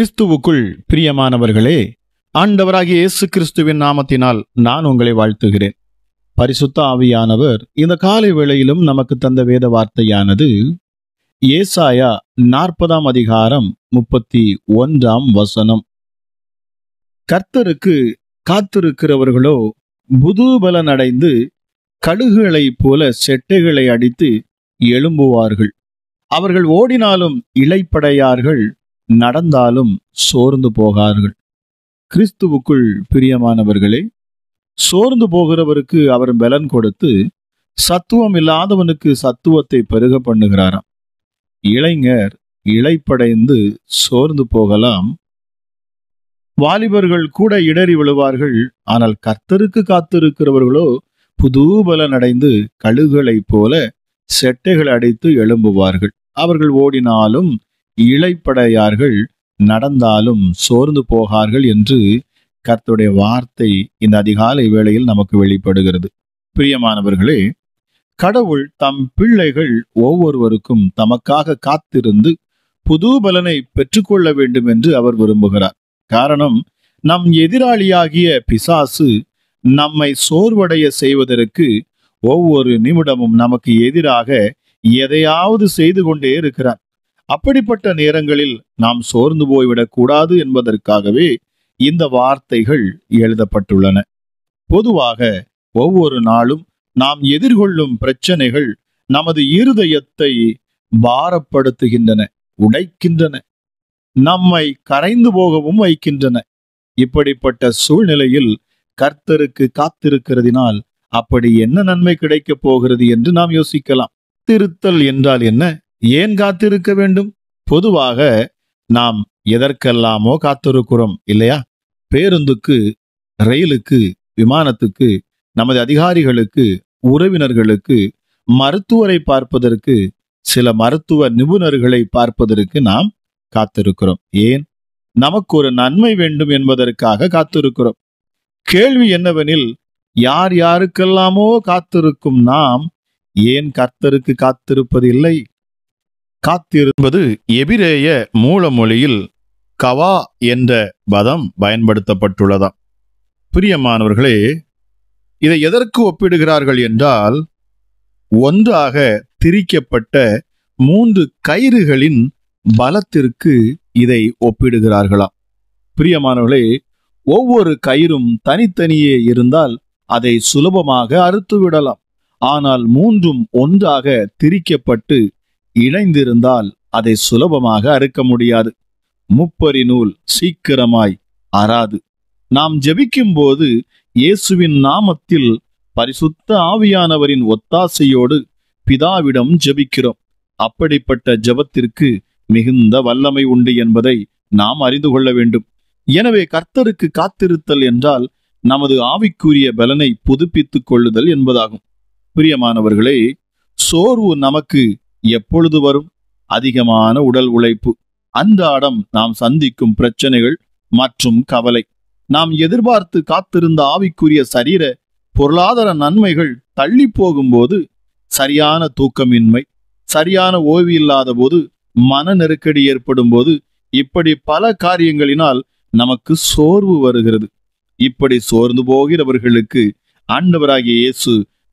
கிறிஸ்துவுக்குள் பிரியமானவர்களே ஆண்டவராகிய இயேசு கிறிஸ்துவின் நாமத்தினால் நான் உங்களை வாழ்த்துகிறேன். பரிசுத்த ஆவியானவர் இந்த காலை வேளையிலும் நமக்கு தந்த வேத வார்த்தையானது ஏசாயா நாற்பதாம் அதிகாரம் முப்பத்தி ஒன்றாம் வசனம். கர்த்தருக்கு காத்திருக்கிறவர்களோ புதுபலன் அடைந்து கழுகுகளைப் போல செட்டைகளை அடித்து எழும்புவார்கள். அவர்கள் ஓடினாலும் இளைப்படையார்கள். நடந்தாலும் சோர்ந்து போகார்கள். கிறிஸ்துவுக்குள் பிரியமானவர்களே சோர்ந்து போகிறவருக்கு அவர் பலன் கொடுத்து சத்துவம் இல்லாதவனுக்கு சத்துவத்தை பெருக பண்ணுகிறாராம். இளைஞர் இழைப்படைந்து சோர்ந்து போகலாம். வாலிபர்கள் கூட இடறி விழுவார்கள். ஆனால் கர்த்தருக்கு காத்திருக்கிறவர்களோ புது பலன் அடைந்து கழுகுகளைப் போல செட்டைகள் அடைத்து எழும்புவார்கள். அவர்கள் ஓடினாலும் இளைப்படையார்கள் நடந்தாலும் சோர்ந்து போகார்கள் என்று கர்த்தருடைய வார்த்தை இந்த அதிகாலை வேளையில் நமக்கு வெளிப்படுகிறது. பிரியமானவர்களே கடவுள் தம் பிள்ளைகள் ஒவ்வொருவருக்கும் தமக்காக காத்திருந்து புது பலனை பெற்றுக்கொள்ள வேண்டும் என்று அவர் விரும்புகிறார். காரணம் நம் எதிராளியாகிய பிசாசு நம்மை சோர்வடைய செய்வதற்கு ஒவ்வொரு நிமிடமும் நமக்கு எதிராக எதையாவது செய்து கொண்டே இருக்கிறார். அப்படிப்பட்ட நேரங்களில் நாம் சோர்ந்து போய்விடக்கூடாது என்பதற்காகவே இந்த வார்த்தைகள் எழுதப்பட்டுள்ளன. பொதுவாக ஒவ்வொரு நாளும் நாம் எதிர்கொள்ளும் பிரச்சனைகள் நமது இருதயத்தை பாரப்படுத்துகின்றன உடைக்கின்றன நம்மை கரைந்து போகவும் வைக்கின்றன. இப்படிப்பட்ட சூழ்நிலையில் கர்த்தருக்கு காத்திருக்கிறதினால் அப்படி என்ன நன்மை கிடைக்கப் போகிறது என்று நாம் யோசிக்கலாம். திருத்தல் என்றால் என்ன? ஏன் காத்திருக்க வேண்டும்? பொதுவாக நாம் எதற்கெல்லாமோ காத்திருக்கிறோம் இல்லையா? பேருந்துக்கு ரயிலுக்கு விமானத்துக்கு நமது அதிகாரிகளுக்கு உறவினர்களுக்கு மருத்துவரை பார்ப்பதற்கு சில மருத்துவ நிபுணர்களை பார்ப்பதற்கு நாம் காத்திருக்கிறோம். ஏன்? நமக்கு ஒரு நன்மை வேண்டும் என்பதற்காக காத்திருக்கிறோம். கேள்வி என்னவெனில் யார் யாருக்கெல்லாமோ காத்திருக்கும் நாம் ஏன் கர்த்தருக்கு காத்திருப்பதில்லை? காத்திருப்பது எபிரேய மூலமொழியில் கவா என்ற பதம் பயன்படுத்தப்பட்டுள்ளதாம். பிரியமானவர்களே இதை எதற்கு ஒப்பிடுகிறார்கள் என்றால் ஒன்றாக திரிக்கப்பட்ட மூன்று கயிறுகளின் பலத்திற்கு இதை ஒப்பிடுகிறார்களாம். பிரியமானவர்களே ஒவ்வொரு கயிறும் தனித்தனியே இருந்தால் அதை சுலபமாக அறுத்து விடலாம் ஆனால் மூன்றும் ஒன்றாக திரிக்கப்பட்டு இணைந்திருந்தால் அதை சுலபமாக அறுக்க முடியாது. முப்பரி நூல் சீக்கிரமாய் அறாது. நாம் ஜெபிக்கும் போது இயேசுவின் நாமத்தில் பரிசுத்த ஆவியானவரின் ஒத்தாசையோடு பிதாவிடம் ஜெபிக்கிறோம். அப்படிப்பட்ட ஜெபத்திற்கு மிகுந்த வல்லமை உண்டு என்பதை நாம் அறிந்து கொள்ள வேண்டும். எனவே கர்த்தருக்கு காத்திருத்தல் என்றால் நமது ஆவிக்குரிய பலனை புதுப்பித்துக் கொள்ளுதல் என்பதாகும். பிரியமானவர்களே சோர்வு நமக்கு எப்பொழுது வரும்? அதிகமான உடல் உழைப்பு. அன்றாடம் நாம் சந்திக்கும் பிரச்சனைகள் மற்றும் கவலை. நாம் எதிர்பார்த்து காத்திருந்த ஆவிக்குரிய சரீர பொருளாதார நன்மைகள் தள்ளி போகும்போது சரியான தூக்கமின்மை சரியான ஓய்வு இல்லாத போது மன நெருக்கடி ஏற்படும் போது இப்படி பல காரியங்களினால் நமக்கு சோர்வு வருகிறது. இப்படி சோர்ந்து போகிறவர்களுக்கு ஆண்டவராகிய இயேசு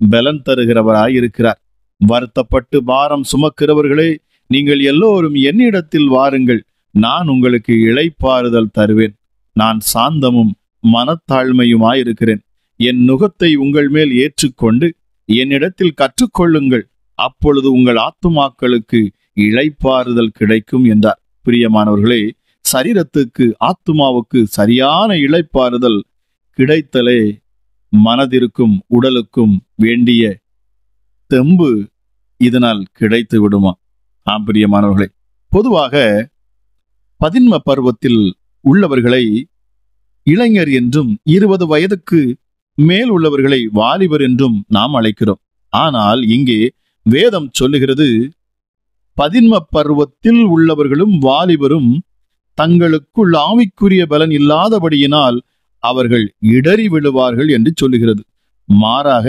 பலன் தருகிறவராய் இருக்கிறார் வருத்தப்பட்டு பாரம் சுமக்கிறவர்களே நீங்கள் எல்லோரும் என்னிடத்தில் வாருங்கள். நான் உங்களுக்கு இழைப்பாறுதல் தருவேன். நான் சாந்தமும் மனத்தாழ்மையுமாயிருக்கிறேன். என் நுகத்தை உங்கள் மேல் ஏற்றுக்கொண்டு என்னிடத்தில் கற்றுக்கொள்ளுங்கள். அப்பொழுது உங்கள் ஆத்துமாக்களுக்கு இழைப்பாறுதல் கிடைக்கும் என்றார். பிரியமானவர்களே சரீரத்துக்கு ஆத்துமாவுக்கு சரியான இழைப்பாறுதல் கிடைத்தலே மனதிற்கும் உடலுக்கும் வேண்டிய தெம்பு இதனால் கிடைத்து விடுமா? ஆம் பிரியமானவர்களே. பொதுவாக பதின்ம பருவத்தில் உள்ளவர்களை இளைஞர் என்றும் இருபது வயதுக்கு மேல் உள்ளவர்களை வாலிபர் என்றும் நாம் அழைக்கிறோம். ஆனால் இங்கே வேதம் சொல்லுகிறது பதின்ம பருவத்தில் உள்ளவர்களும் வாலிபரும் தங்களுக்குள் ஆவிக்குரிய பலன் இல்லாதபடியினால் அவர்கள் இடறி விழுவார்கள் என்று சொல்லுகிறது. மாறாக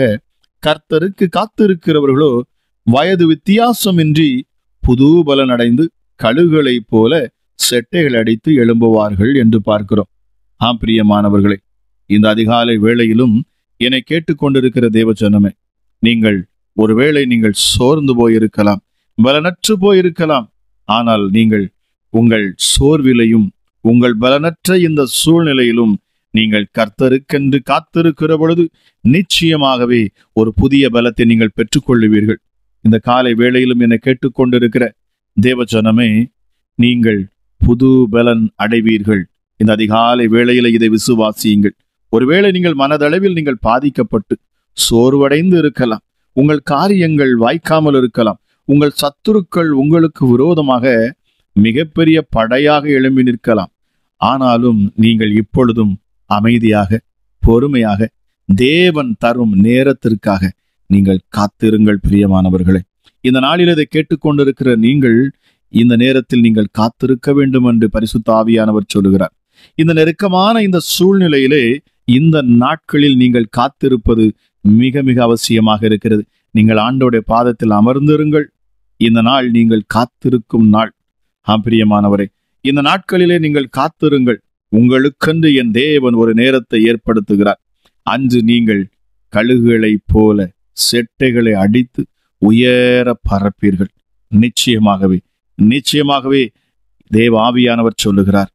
கர்த்தருக்கு காத்திருக்கிறவர்களோ வயது வித்தியாசமின்றி புது பலனடைந்து கழுகுகளைப் போல செட்டைகள் அடித்து எழும்புவார்கள் என்று பார்க்கிறோம். ஆம் பிரியமானவர்களே இந்த அதிகாலை வேளையிலும் என்னை கேட்டுக்கொண்டிருக்கிற தேவச்சனமே நீங்கள் ஒருவேளை நீங்கள் சோர்ந்து போயிருக்கலாம் பலனற்று போயிருக்கலாம் ஆனால் நீங்கள் உங்கள் சோர்விலையும் உங்கள் பலனற்ற இந்த சூழ்நிலையிலும் நீங்கள் கர்த்தருக்கென்று காத்திருக்கிற பொழுது நிச்சயமாகவே ஒரு புதிய பலத்தை நீங்கள் பெற்றுக்கொள்ளுவீர்கள். இந்த காலை வேளையிலும் என்னை கேட்டுக்கொண்டிருக்கிற தேவச்சனமே நீங்கள் புது பலன் அடைவீர்கள். இந்த அதிகாலை வேளையில இதை விசுவாசியுங்கள். ஒருவேளை நீங்கள் மனதளவில் நீங்கள் பாதிக்கப்பட்டு சோர்வடைந்து இருக்கலாம். உங்கள் காரியங்கள் வாய்க்காமல் இருக்கலாம். உங்கள் சத்துருக்கள் உங்களுக்கு விரோதமாக மிகப்பெரிய படையாக எழும்பி நிற்கலாம். ஆனாலும் நீங்கள் இப்பொழுதும் அமைதியாக பொறுமையாக தேவன் தரும் நேரத்திற்காக நீங்கள் காத்திருங்கள் பிரியமானவர்களே. இந்த நாளில் இதை கேட்டுக்கொண்டிருக்கிற நீங்கள் இந்த நேரத்தில் நீங்கள் காத்திருக்க வேண்டும் என்று பரிசுத்த ஆவியானவர் சொல்லுகிறார். இந்த நெருக்கமான இந்த சூழ்நிலையிலே இந்த நாட்களில் நீங்கள் காத்திருப்பது மிக மிக அவசியமாக இருக்கிறது. நீங்கள் ஆண்டோடைய பாதத்தில் அமர்ந்திருங்கள். இந்த நாள் நீங்கள் காத்திருக்கும் நாள். ஆம் பிரியமானவரே. இந்த நாட்களிலே நீங்கள் காத்திருங்கள். உங்களுக்கென்று என் தேவன் ஒரு நேரத்தை ஏற்படுத்துகிறார். அன்று நீங்கள் கழுகுகளைப் போல செட்டைகளை அடித்து உயர பரப்பீர்கள். நிச்சயமாகவே நிச்சயமாகவே தேவ ஆவியானவர் சொல்லுகிறார்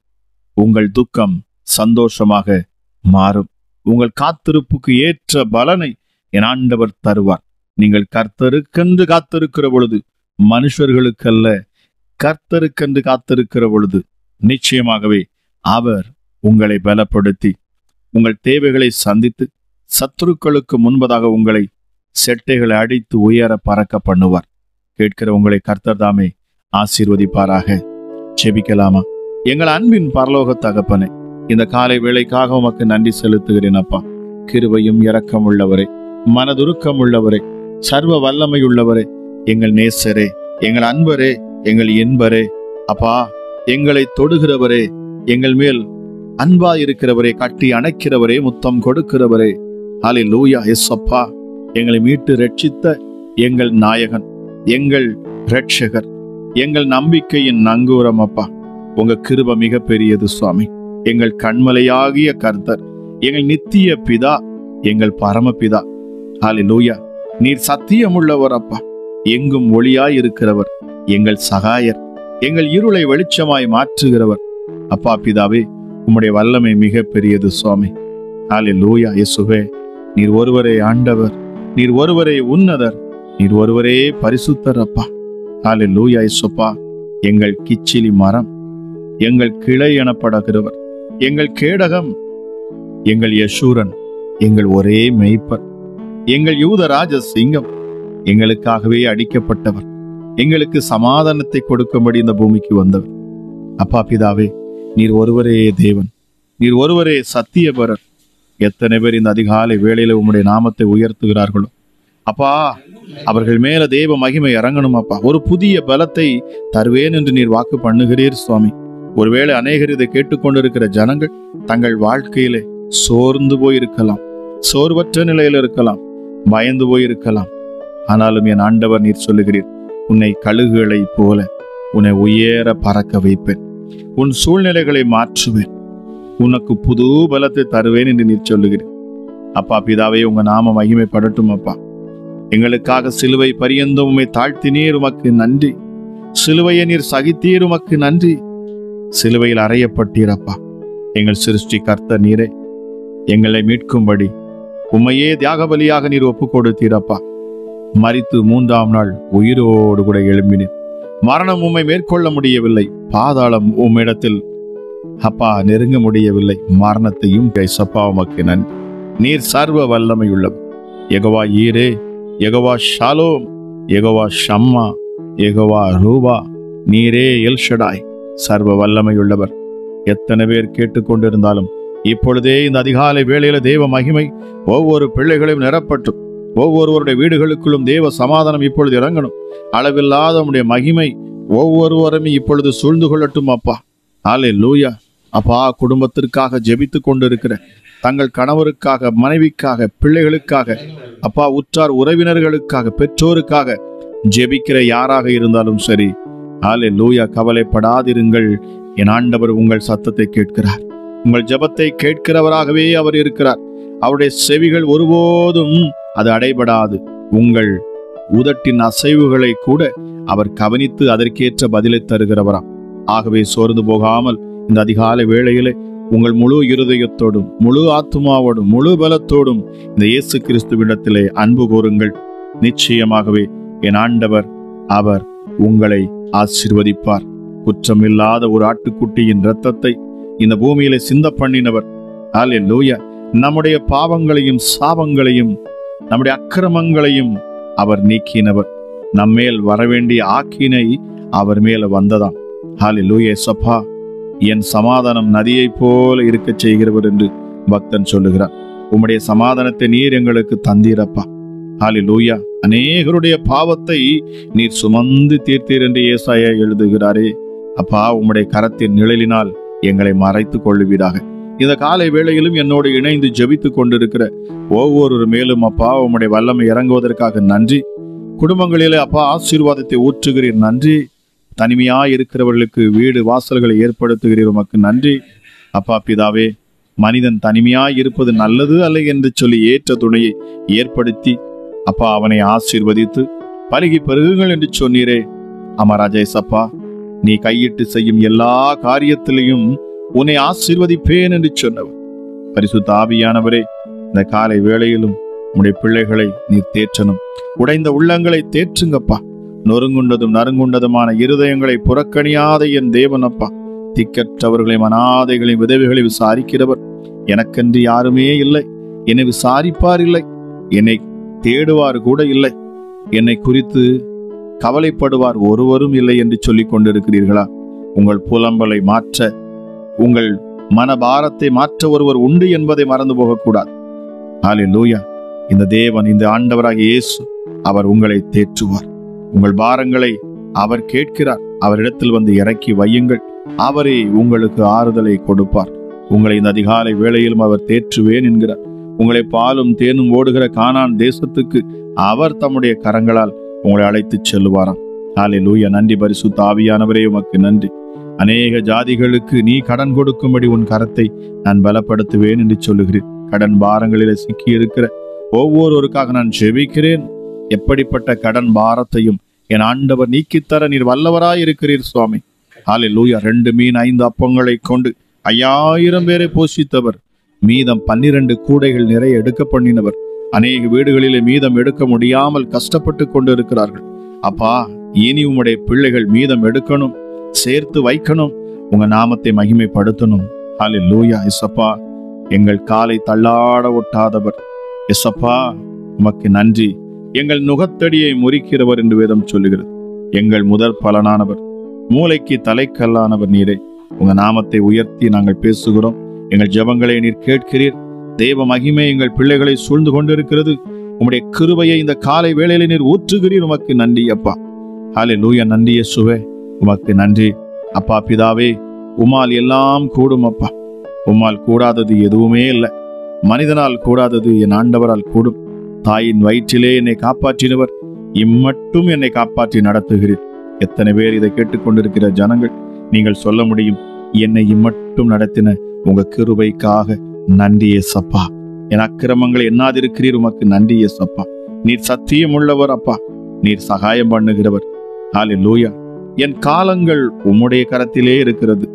உங்கள் துக்கம் சந்தோஷமாக மாறும். உங்கள் காத்திருப்புக்கு ஏற்ற பலனை என் ஆண்டவர் தருவார். நீங்கள் கர்த்தருக்கென்று காத்திருக்கிற பொழுது மனுஷர்களுக்கல்ல கர்த்தருக்கென்று காத்திருக்கிற பொழுது நிச்சயமாகவே அவர் உங்களை பலப்படுத்தி உங்கள் தேவைகளை சந்தித்து சத்துருக்களுக்கு முன்பதாக உங்களை செட்டைகளை அடித்து உயர பறக்க பண்ணுவார். கேட்கிற உங்களை கர்த்தர் தாமே ஆசீர்வதிப்பாராக. செபிக்கலாமா எங்கள் அன்பின் பரலோக தகப்பனே இந்த காலை வேளைக்காக உமக்கு நன்றி செலுத்துகிறேன் அப்பா. கிருவையும் இரக்கம் உள்ளவரே மனதுருக்கம் உள்ளவரே சர்வ வல்லமை உள்ளவரே எங்கள் நேசரே எங்கள் அன்பரே எங்கள் என்பரே அப்பா எங்களை தொடுகிறவரே எங்கள் மேல் அன்பா இருக்கிறவரே கட்டி அணைக்கிறவரே முத்தம் கொடுக்கிறவரே. ஹாலே லூயா எஸ் அப்பா எங்களை மீட்டு ரட்சித்த எங்கள் நாயகன் எங்கள் ரட்சகர் எங்கள் நம்பிக்கையின் நங்கூரம் அப்பா. உங்க கிருப மிக பெரியது சுவாமி. எங்கள் கண்மலையாகிய கர்த்தர் எங்கள் நித்திய பிதா எங்கள் பரமபிதா. ஹாலே லூயா நீர் சத்தியமுள்ளவர் அப்பா. எங்கும் ஒளியாய் இருக்கிறவர் எங்கள் சகாயர் எங்கள் இருளை வெளிச்சமாய் மாற்றுகிறவர். அப்பா பிதாவே உம்முடைய வல்லமை மிக பெரியது சுவாமி. ஆலே லூயா இயேசுவே. நீர் ஒருவரே ஆண்டவர் நீர் ஒருவரே உன்னதர் நீர் ஒருவரே பரிசுத்தர் அப்பா. ஆலே லூயா இயேசுப்பா. எங்கள் கிச்சிலி மரம் எங்கள் கிளை எனப்படுகிறவர் எங்கள் கேடகம் எங்கள் யசூரன் எங்கள் ஒரே மெய்ப்பர் எங்கள் யூதராஜ சிங்கம் எங்களுக்காகவே அடிக்கப்பட்டவர் எங்களுக்கு சமாதானத்தை கொடுக்கும்படி இந்த பூமிக்கு வந்தவர். அப்பா பிதாவே நீர் ஒருவரே தேவன். நீர் ஒருவரே சத்தியபரர். எத்தனை பேர் இந்த அதிகாலை வேளையில் உம்முடைய நாமத்தை உயர்த்துகிறார்களோ. அப்பா அவர்கள் மேல தேவ மகிமை இறங்கணும் அப்பா. ஒரு புதிய பலத்தை தருவேன் என்று நீர் வாக்கு பண்ணுகிறீர் சுவாமி. ஒருவேளை அநேகர் இதை கேட்டுக்கொண்டிருக்கிற ஜனங்கள் தங்கள் வாழ்க்கையிலே சோர்ந்து போயிருக்கலாம். சோர்வற்ற நிலையில் இருக்கலாம். பயந்து போயிருக்கலாம். ஆனாலும் என் ஆண்டவர் நீர் சொல்லுகிறீர் உன்னை கழுகுகளைப் போல உன்னை உயர பறக்க வைப்பேன். உன் சூழ்நிலைகளை மாற்றுவேன். உனக்கு புது பலத்தை தருவேன் என்று நீர் சொல்லுகிறேன் அப்பா பிதாவே உங்க நாம மகிமைப்படட்டும் அப்பா. எங்களுக்காக சிலுவை பரியந்தம் உண்மை தாழ்த்தினீர் உமக்கு நன்றி. சிலுவையை நீர் சகித்தீர் உமக்கு நன்றி. சிலுவையில் அறையப்பட்டீர் அப்பா. எங்கள் சிருஷ்டி கர்த்த நீரே. எங்களை மீட்கும்படி உம்மையே தியாக பலியாக நீர் ஒப்பு கொடுத்தீரப்பா மறித்து மூன்றாம் நாள் உயிரோடு கூட எழும்பினேன் மரணம் உம்மை மேற்கொள்ள முடியவில்லை. பாதாளம் உம்மிடத்தில். அப்பா நெருங்க முடியவில்லை. மரணத்தையும் சப்பா உமக்கு நன். நீர் சர்வ வல்லமையுள்ளவர். எகவா ஈரே எகவா ஷாலோம் எகவா ஷம்மா எகவா ரூபா நீரே எல்ஷடாய் சர்வ வல்லமையுள்ளவர். எத்தனை பேர் கேட்டுக்கொண்டிருந்தாலும் இப்பொழுதே இந்த அதிகாலை வேளையில தெய்வ மகிமை ஒவ்வொரு பிள்ளைகளையும் நிரப்பட்டும். ஒவ்வொருவருடைய வீடுகளுக்குள்ளும் தேவ சமாதானம் இப்பொழுது இறங்கணும். அளவில்லாத உடைய மகிமை ஒவ்வொருவரும் இப்பொழுது சூழ்ந்து கொள்ளட்டும் அப்பா. ஆலே லூயா அப்பா குடும்பத்திற்காக ஜெபித்து கொண்டிருக்கிற தங்கள் கணவருக்காக மனைவிக்காக பிள்ளைகளுக்காக அப்பா உற்றார் உறவினர்களுக்காக பெற்றோருக்காக ஜெபிக்கிற யாராக இருந்தாலும் சரி ஆலே லூயா கவலைப்படாதிருங்கள். என் ஆண்டவர் உங்கள் சத்தத்தை கேட்கிறார். உங்கள் ஜபத்தை கேட்கிறவராகவே அவர் இருக்கிறார். அவருடைய செவிகள் ஒருபோதும் அது அடைபடாது. உங்கள் உதட்டின் அசைவுகளை கூட அவர் கவனித்து அதற்கேற்ற பதிலை தருகிறவராம். ஆகவே சோர்ந்து போகாமல் இந்த அதிகாலை வேளையிலே உங்கள் முழு இருதயத்தோடும் முழு ஆத்துமாவோடும் முழு பலத்தோடும் இந்த இயேசு கிறிஸ்துவிடத்திலே அன்பு கூறுங்கள். நிச்சயமாகவே என் ஆண்டவர் அவர் உங்களை ஆசிர்வதிப்பார். குற்றமில்லாத ஒரு ஆட்டுக்குட்டியின் இரத்தத்தை இந்த பூமியிலே சிந்த பண்ணினவர். அல்லேலூயா நம்முடைய பாவங்களையும் சாபங்களையும் நம்முடைய அக்கிரமங்களையும் அவர் நீக்கினவர். நம்மேல் வரவேண்டிய ஆக்கினை அவர் மேல வந்ததாம். ஹாலி லூயே சப்பா என் சமாதானம் நதியைப் போல இருக்கச் செய்கிறவர் என்று பக்தன் சொல்லுகிறார். உம்முடைய சமாதானத்தை நீர் எங்களுக்கு தந்தீரப்பா. ஹாலி லூயா அநேகருடைய பாவத்தை நீர் சுமந்து தீர்த்தீர் என்று ஏசாயா எழுதுகிறாரே. அப்பா உம்முடைய கரத்தின் நிழலினால் எங்களை மறைத்துக் கொள்ளுவீராக. இந்த காலை வேளையிலும் என்னோடு இணைந்து ஜெபித்துக் கொண்டிருக்கிற ஒவ்வொரு மேலும் அப்பா உம்முடைய வல்லமை இறங்குவதற்காக நன்றி. குடும்பங்களிலே அப்பா ஆசீர்வாதத்தை ஊற்றுகிறீர் நன்றி. தனிமையாய் இருக்கிறவர்களுக்கு வீடு வாசல்களை ஏற்படுத்துகிறீர் உமக்கு நன்றி. அப்பா பிதாவே மனிதன் தனிமையாய் இருப்பது நல்லது அல்ல என்று சொல்லி ஏற்ற துணையை ஏற்படுத்தி அப்பா அவனை ஆசீர்வதித்து பருகி பெருகுங்கள் என்று சொன்னீரே. ஆமா ராஜேஷ் அப்பா நீ கையிட்டு செய்யும் எல்லா காரியத்திலையும் உன்னை ஆசீர்வதிப்பேன் என்று சொன்னவர். பரிசுத்த ஆவியானவரே இந்த காலை வேளையிலும் உன்னுடைய பிள்ளைகளை நீர் தேற்றணும். உடைந்த உள்ளங்களை தேற்றுங்கப்பா. நொறுங்குண்டதும் நறுங்குண்டதுமான இருதயங்களை புறக்கணியாத என் தேவனப்பா. திக்கற்றவர்களையும் அனாதைகளையும் விதவிகளை விசாரிக்கிறவர். எனக்கென்று யாருமே இல்லை. என்னை விசாரிப்பார் இல்லை. என்னை தேடுவார் கூட இல்லை. என்னை குறித்து கவலைப்படுவார் ஒருவரும் இல்லை என்று சொல்லிக் கொண்டிருக்கிறீர்களா? உங்கள் புலம்பலை மாற்ற உங்கள் மனபாரத்தை மாற்ற ஒருவர் உண்டு என்பதை மறந்து போகக்கூடாது. ஹalleluya இந்த தேவன் இந்த ஆண்டவராக இயேசு அவர் உங்களை தேற்றுவார். உங்கள் பாரங்களை அவர் கேட்கிறார். அவரிடத்தில் வந்து இறக்கி வையுங்கள். அவரே உங்களுக்கு ஆறுதலை கொடுப்பார். உங்களை இந்த அதிகாலை வேளையிலும் அவர் தேற்றுவேன் என்கிறார். உங்களை பாலும் தேனும் ஓடுகிற கானான் தேசத்துக்கு அவர் தம்முடைய கரங்களால் உங்களை அழைத்துச் செல்லுவாராம். ஹalleluya நன்றி பரிசு தாவியானவரே உமக்கு நன்றி. அநேக ஜாதிகளுக்கு நீ கடன் கொடுக்கும்படி உன் கரத்தை நான் பலப்படுத்துவேன் என்று சொல்லுகிறேன் கடன் பாரங்களில் சிக்கி இருக்கிற ஒவ்வொருவருக்காக நான் செவிக்கிறேன் எப்படிப்பட்ட கடன் பாரத்தையும் என் ஆண்டவர் நீக்கித்தர நீர் வல்லவராய் இருக்கிறீர் சுவாமி. ஹalleluya ரெண்டு மீன் ஐந்து அப்பங்களை கொண்டு ஐயாயிரம் பேரை போஷித்தவர். மீதம் பன்னிரண்டு கூடைகள் நிறைய எடுக்க பண்ணினவர் அநேக வீடுகளிலே மீதம் எடுக்க முடியாமல் கஷ்டப்பட்டு கொண்டு இருக்கிறார்கள் அப்பா இனி உம்முடைய பிள்ளைகள் மீதம் எடுக்கணும். சேர்த்து வைக்கணும். உங்க நாமத்தை மகிமைப்படுத்தணும். லூயா இசப்பா. எங்கள் காலை தள்ளாட ஒட்டாதவர். எசப்பா உமக்கு நன்றி. எங்கள் நுகத்தடியை முறிக்கிறவர் என்று வேதம் சொல்லுகிறது. எங்கள் முதற் பலனானவர். மூளைக்கு தலைக்கல்லானவர் நீரே. உங்க நாமத்தை உயர்த்தி நாங்கள் பேசுகிறோம். எங்கள் ஜெபங்களை நீர் கேட்கிறீர். தெய்வ மகிமை எங்கள் பிள்ளைகளை சூழ்ந்து கொண்டிருக்கிறது. உம்முடைய கிருபையை இந்த காலை வேளையில நீர் ஊற்றுகிறீர். உமக்கு நன்றி அப்பா. ஹாலே லூயா நன்றிய சுவே உமக்கு நன்றி. அப்பா பிதாவே உமால் எல்லாம் கூடும் அப்பா. உம்மால் கூடாதது எதுவுமே இல்லை. மனிதனால் கூடாதது என் ஆண்டவரால் கூடும். தாயின் வயிற்றிலே என்னை காப்பாற்றினவர். இம்மட்டும் என்னை காப்பாற்றி நடத்துகிறீர். எத்தனை பேர் இதை கேட்டுக்கொண்டிருக்கிற ஜனங்கள்? நீங்கள் சொல்ல முடியும் என்னை இம்மட்டும் நடத்தின உங்க கிருபைக்காக நன்றி ஏசப்பா. என் அக்கிரமங்களை என்னாதிருக்கிறீர் உமக்கு நன்றி ஏசப்பா. நீர் சத்தியம் உள்ளவர் அப்பா. நீர் சகாயம் பண்ணுகிறவர். ஹாலே லூயா என் காலங்கள் உம்முடைய கரத்திலே இருக்கிறது.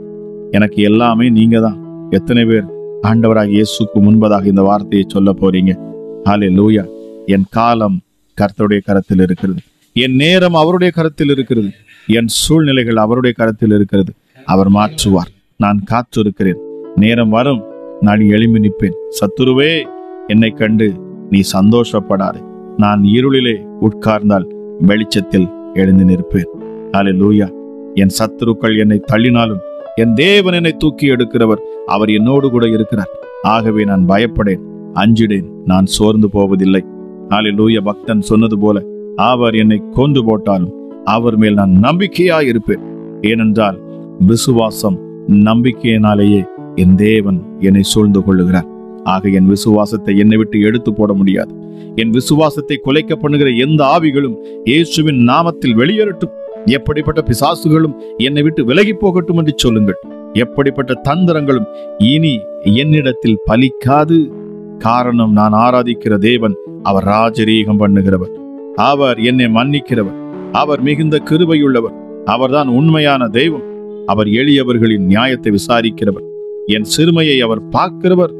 எனக்கு எல்லாமே நீங்க தான் எத்தனை பேர் ஆண்டவராக இயேசுக்கு முன்பதாக இந்த வார்த்தையை சொல்ல போறீங்க? ஹாலே லூயா என் காலம் கர்த்தருடைய கரத்தில் இருக்கிறது. என் நேரம் அவருடைய கரத்தில் இருக்கிறது. என் சூழ்நிலைகள் அவருடைய கரத்தில் இருக்கிறது. அவர் மாற்றுவார். நான் காத்திருக்கிறேன். நேரம் வரும். நான் எழும்பி நிற்பேன். சத்துருவே என்னை கண்டு நீ சந்தோஷப்படாது. நான் இருளிலே உட்கார்ந்தால் வெளிச்சத்தில் எழுந்து நிற்பேன். லூயா என் சத்துருக்கள் என்னை தள்ளினாலும் என் தேவன் என்னை தூக்கி எடுக்கிறவர் அவர் என்னோடு கூட இருக்கிறார். ஆகவே நான் பயப்படேன் அஞ்சிடேன் நான் சோர்ந்து போவதில்லை. ஹாலே லூயா பக்தன் சொன்னது போல அவர் என்னை கொண்டு போட்டாலும் அவர் மேல் நான் நம்பிக்கையா இருப்பேன் ஏனென்றால் விசுவாசம் நம்பிக்கையினாலேயே என் தேவன் என்னை சூழ்ந்து கொள்ளுகிறார். ஆக என் விசுவாசத்தை என்னை விட்டு எடுத்து போட முடியாது. என் விசுவாசத்தை குலைக்க பண்ணுகிற எந்த ஆவிகளும் இயேசுவின் நாமத்தில் வெளியேறட்டும். எப்படிப்பட்ட பிசாசுகளும் என்னை விட்டு விலகி போகட்டும் என்று சொல்லுங்கள். எப்படிப்பட்ட தந்திரங்களும் இனி என்னிடத்தில் பலிக்காது. காரணம் நான் ஆராதிக்கிற தேவன் அவர் ராஜரீகம் பண்ணுகிறவர். அவர் என்னை மன்னிக்கிறவர். அவர் மிகுந்த கிருபையுள்ளவர். அவர்தான் உண்மையான தெய்வம். அவர் எளியவர்களின் நியாயத்தை விசாரிக்கிறவர். என் சிறுமையை அவர் பார்க்கிறவர்.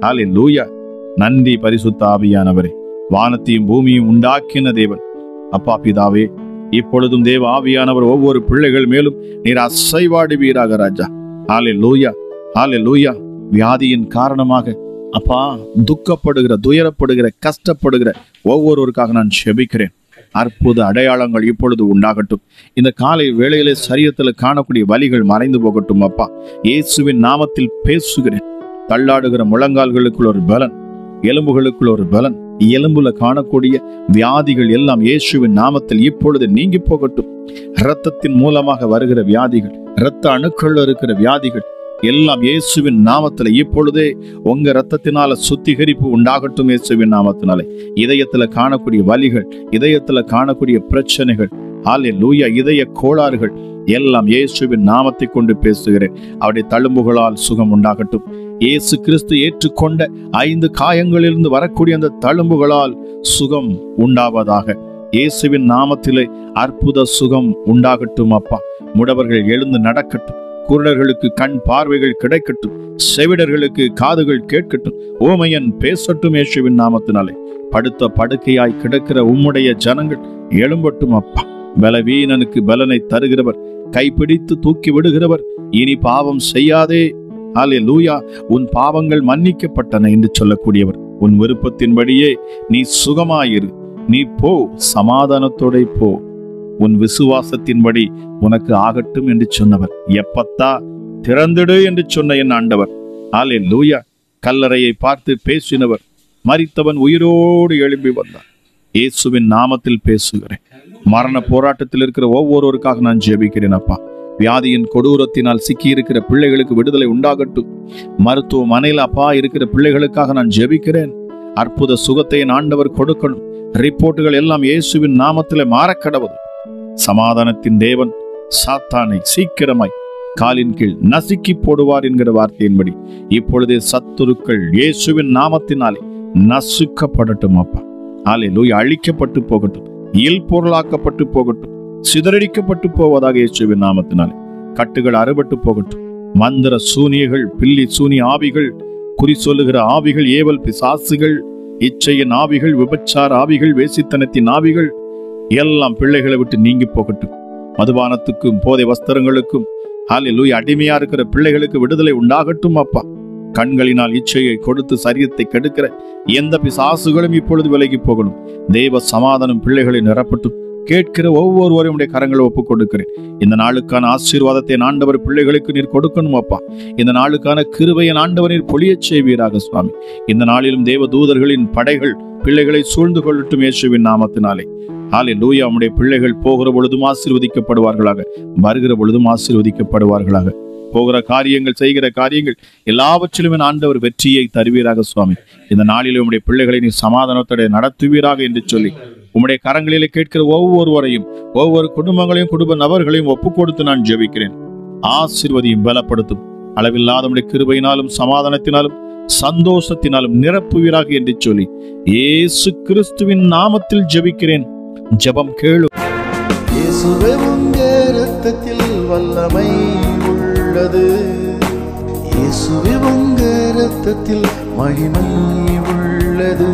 ஆலே லூயா நன்றி பரிசுத்த ஆவியானவரே. வானத்தையும் பூமியும் உண்டாக்கின தேவன். அப்பா பிதாவே இப்பொழுதும் தேவ ஆவியானவர் ஒவ்வொரு பிள்ளைகள் மேலும் நீர் அசைவாடுவீராக ராஜா. ஆலே லூயா ஆலே லூயா வியாதியின் காரணமாக அப்பா துக்கப்படுகிற துயரப்படுகிற கஷ்டப்படுகிற ஒவ்வொருவருக்காக நான் செபிக்கிறேன். அற்புத அடையாளங்கள் இப்பொழுது உண்டாகட்டும். இந்த காலை வேளையிலே சரீரத்தில் காணக்கூடிய வலிகள் மறைந்து போகட்டும் அப்பா. இயேசுவின் நாமத்தில் பேசுகிறேன். தள்ளாடுகிற முழங்கால்களுக்குள் ஒரு பலன் எலும்புகளுக்குள் ஒரு பலன் எலும்புல காணக்கூடிய வியாதிகள் எல்லாம் இயேசுவின் நாமத்தில் இப்பொழுது நீங்கி போகட்டும். இரத்தத்தின் மூலமாக வருகிற வியாதிகள் இரத்த அணுக்கள் இருக்கிற வியாதிகள் எல்லாம் இயேசுவின் நாமத்துல இப்பொழுதே உங்க ரத்தத்தினால சுத்திகரிப்பு உண்டாகட்டும் இயேசுவின் நாமத்தினாலே. இதயத்துல காணக்கூடிய வலிகள் இதயத்துல காணக்கூடிய பிரச்சனைகள் ஆலே லூயா இதய கோளாறுகள் எல்லாம் இயேசுவின் நாமத்தை கொண்டு பேசுகிறேன். அவருடைய தழும்புகளால் சுகம் உண்டாகட்டும். இயேசு கிறிஸ்து ஏற்றுக்கொண்ட ஐந்து காயங்களிலிருந்து வரக்கூடிய அந்த தழும்புகளால் சுகம் உண்டாவதாக. இயேசுவின் நாமத்திலே அற்புத சுகம் உண்டாகட்டும் அப்பா. முடவர்கள் எழுந்து நடக்கட்டும். குருடர்களுக்கு கண் பார்வைகள் கிடைக்கட்டும். செவிடர்களுக்கு காதுகள் கேட்கட்டும். ஓமையன் பேசட்டும் இயேசுவின் நாமத்தினாலே. படுத்த படுக்கையாய் கிடக்கிற உம்முடைய ஜனங்கள் எழும்பட்டும் அப்பா. பலவீனனுக்கு பலனை தருகிறவர். கைப்பிடித்து தூக்கி விடுகிறவர். இனி பாவம் செய்யாதே ஆலே லூயா உன் பாவங்கள் மன்னிக்கப்பட்டன என்று சொல்லக்கூடியவர். உன் விருப்பத்தின்படியே நீ சுகமாயிரு. நீ போ சமாதானத்தோட போ. உன் விசுவாசத்தின்படி உனக்கு ஆகட்டும் என்று சொன்னவர். எப்பத்தா? திறந்துடு என்று சொன்ன என் ஆண்டவர். ஆலே லூயா கல்லறையை பார்த்து பேசினவர். மறித்தவன் உயிரோடு எழும்பி வந்தார் இயேசுவின் நாமத்தில் பேசுகிறேன். மரண போராட்டத்தில் இருக்கிற ஒவ்வொருவருக்காக நான் ஜெபிக்கிறேன் அப்பா. வியாதியின் கொடூரத்தினால் சிக்கி இருக்கிற பிள்ளைகளுக்கு விடுதலை உண்டாகட்டும். மருத்துவமனையில் அப்பா இருக்கிற பிள்ளைகளுக்காக நான் ஜெபிக்கிறேன். அற்புத சுகத்தை என் ஆண்டவர் கொடுக்கணும். ரிப்போர்ட்டுகள் எல்லாம் இயேசுவின் நாமத்திலே மாறக்கடவுது சமாதானத்தின் தேவன் சாத்தானை சீக்கிரமாய் காலின் கீழ் நசுக்கி போடுவார் என்கிற வார்த்தையின்படி இப்பொழுதே சத்துருக்கள் இயேசுவின் நாமத்தினாலே நசுக்கப்படட்டும் அப்பா. ஆலே லூய் அழிக்கப்பட்டு போகட்டும் இல் பொருளாக்கப்பட்டு போகட்டும். சிதறடிக்கப்பட்டு போவதாக இயேசுவின் நாமத்தினாலே. கட்டுகள் அறுபட்டு போகட்டும். மந்திர சூனியர்கள் பில்லி சூனிய ஆவிகள் குறி சொல்லுகிற ஆவிகள் ஏவல் பிசாசுகள் இச்சையின் ஆவிகள் விபச்சார ஆவிகள் வேசித்தனத்தின் ஆவிகள் எல்லாம் பிள்ளைகளை விட்டு நீங்கி போகட்டும். மதுபானத்துக்கும் போதை வஸ்திரங்களுக்கும் ஹalleluya அடிமையா இருக்கிற பிள்ளைகளுக்கு விடுதலை உண்டாகட்டும் அப்பா. கண்களினால் இச்சையை கொடுத்து சரியத்தை கெடுக்கிற எந்த பிசாசுகளும் இப்பொழுது விலகி போகணும். தெய்வ சமாதானம் பிள்ளைகளை நிரப்பட்டும். கேட்கிற ஒவ்வொருவரையும் உடைய கரங்களை ஒப்புக் கொடுக்கிறேன் இந்த நாளுக்கான ஆசீர்வாதத்தை ஆண்டவர் பிள்ளைகளுக்கு நீர் கொடுக்கணும் அப்பா. இந்த நாளுக்கான கிருவையை ஆண்டவர் நீர் பொழியச் செய்வீராக சுவாமி. இந்த நாளிலும் தேவ தூதர்களின் படைகள் பிள்ளைகளை சூழ்ந்து கொள்ளட்டும் இயேசுவின் நாமத்தினாலே. ஆலே லூயா உடைய பிள்ளைகள் போகிற பொழுதும் ஆசீர்வதிக்கப்படுவார்களாக வருகிற பொழுதும் ஆசீர்வதிக்கப்படுவார்களாக. போகிற காரியங்கள் செய்கிற காரியங்கள் எல்லாவற்றிலும் ஆண்டவர் வெற்றியை தருவீராக சுவாமி. இந்த நாளிலும் உம்முடைய பிள்ளைகளை நீ சமாதானத்தோட நடத்துவீராக என்று சொல்லி உம்முடைய கரங்களிலே கேட்கிற ஒவ்வொருவரையும் ஒவ்வொரு குடும்பங்களையும் குடும்ப நபர்களையும் ஒப்புக் கொடுத்து நான் ஜெபிக்கிறேன். ஆசிர்வதியும் பலப்படுத்தும். அளவில்லாத உடைய கிருபையினாலும் சமாதானத்தினாலும் சந்தோஷத்தினாலும் நிரப்புவீராக என்று சொல்லி இயேசு கிறிஸ்துவின் நாமத்தில் ஜெபிக்கிறேன். ஜெபம் கேளு. வல்லமை. இரத்தத்தில் மகிமை உள்ளது.